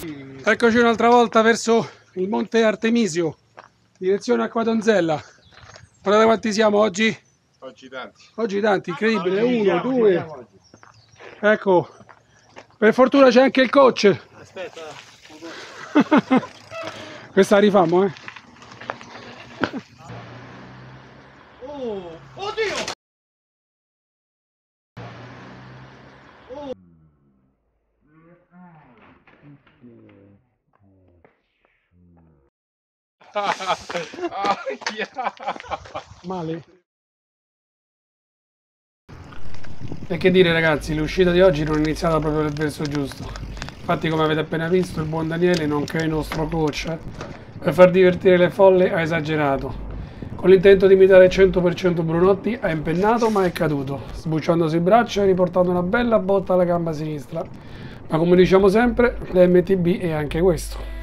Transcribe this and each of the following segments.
Eccoci un'altra volta verso il monte Artemisio, direzione Acquadonzella. Guardate quanti siamo oggi? Oggi tanti. Oggi tanti, incredibile. Uno, due. Ecco, per fortuna c'è anche il coach. Aspetta. Questa la rifammo, eh. Oh, oddio! Male. E che dire ragazzi, l'uscita di oggi non è iniziata proprio nel verso giusto. Infatti come avete appena visto il buon Daniele, nonché il nostro coach, per far divertire le folle ha esagerato. Con l'intento di imitare il 100% Brunotti ha impennato ma è caduto, sbucciandosi il braccio e riportando una bella botta alla gamba sinistra. Ma come diciamo sempre, l'MTB è anche questo.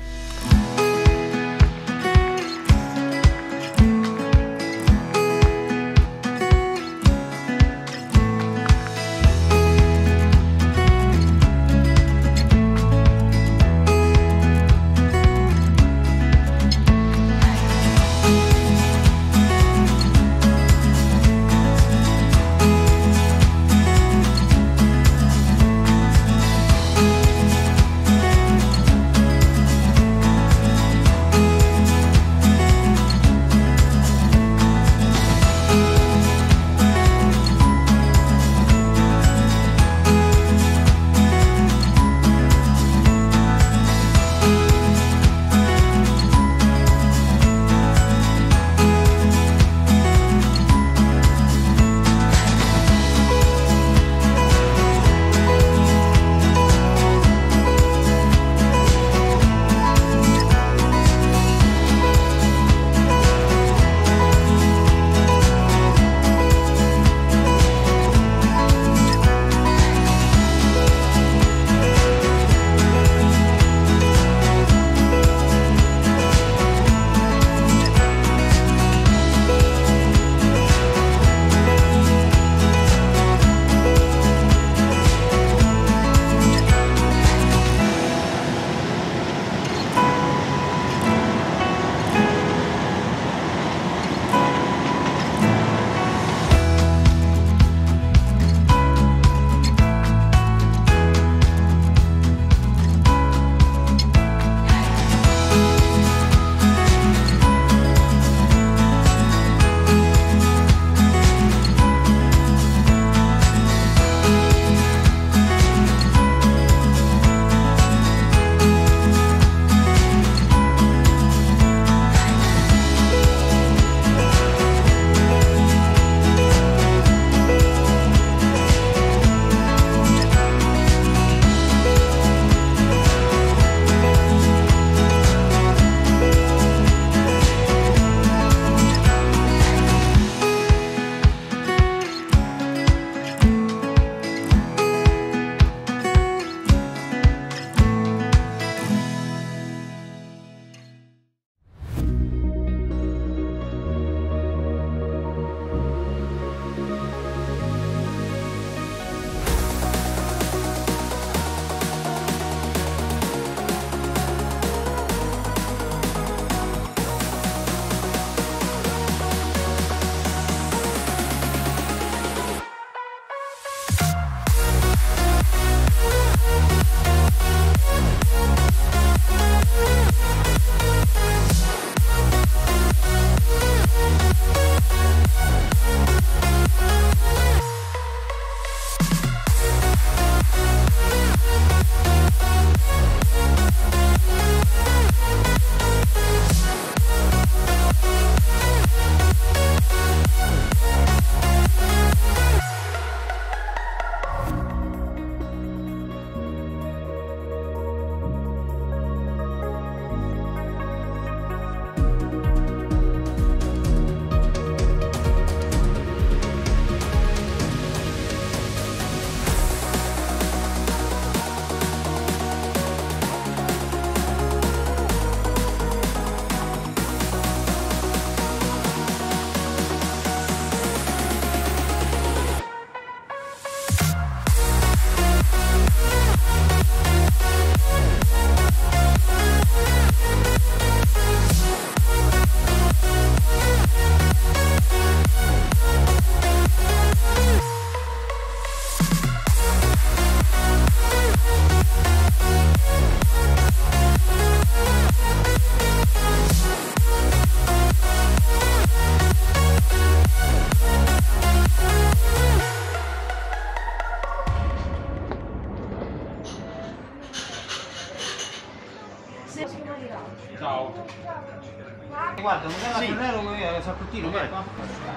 Guarda, non era sì. nero come era saccottino. Guarda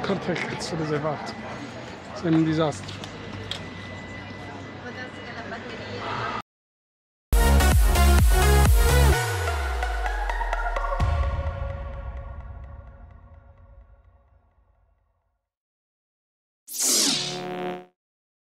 che cazzo ti sei fatto. Sei un disastro.